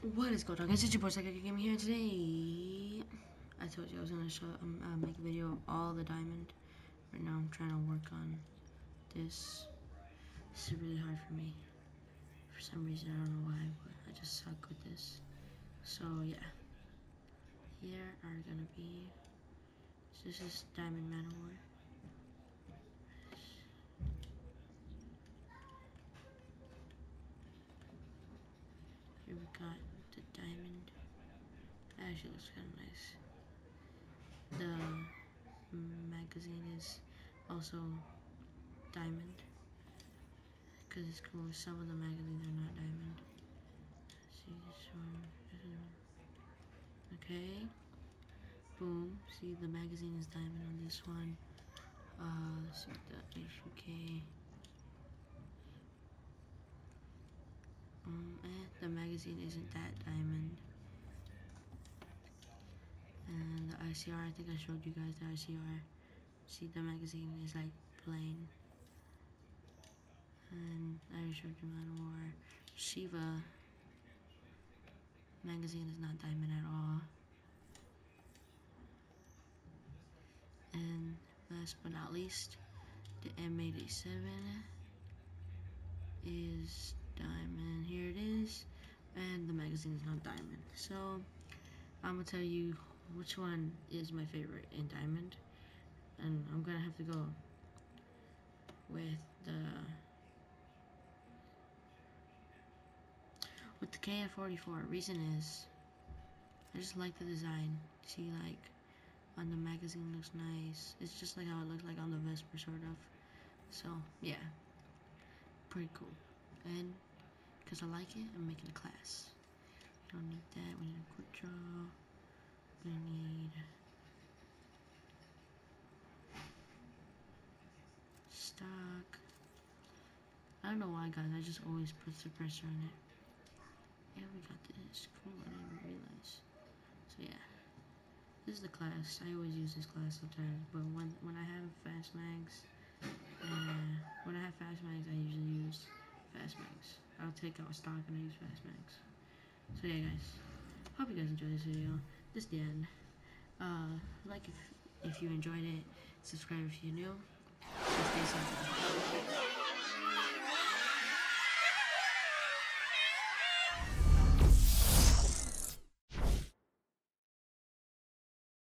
What is going on guys, it's your boy Psycho Kid Gaming here today. I told you I was gonna show, um, uh, make a video of all the diamond. Right now I'm trying to work on this. This is really hard for me. For some reason, I don't know why, but I just suck with this. So yeah. Here are gonna be, so this is Diamond Man-O-War. Here we got the diamond. Actually looks kind of nice. The magazine is also diamond. Because it's cool. Some of the magazines are not diamond. See this one. Okay. Boom. See the magazine is diamond on this one. Uh, see the HVK. Um, eh, the magazine isn't that diamond. And the ICR, I think I showed you guys the ICR. See, the magazine is like plain. And I showed you Man-O-War. Shiva magazine is not diamond at all. And last but not least, the M87 is diamond. Here it is. And the magazine is not diamond. So I'm gonna tell you which one is my favorite in diamond. And I'm gonna have to go with the with the KN-44 reason is I just like the design. See like on the magazine looks nice. It's just like how it looks like on the Vesper sort of. So yeah. Pretty cool. And because I like it, I'm making a class. We don't need that. We need a quick draw. We need stock. I don't know why, guys. I just always put suppressor on it. Yeah, we got this. Cool. I didn't realize. So yeah, this is the class. I always use this class sometimes, but when when I have a fast mags, uh, when I have fast mags, I usually use fast mags. I'll take out stock and I use fast mags. So yeah guys, hope you guys enjoyed this video. This is the end. Uh, like if, if you enjoyed it, subscribe if you're new.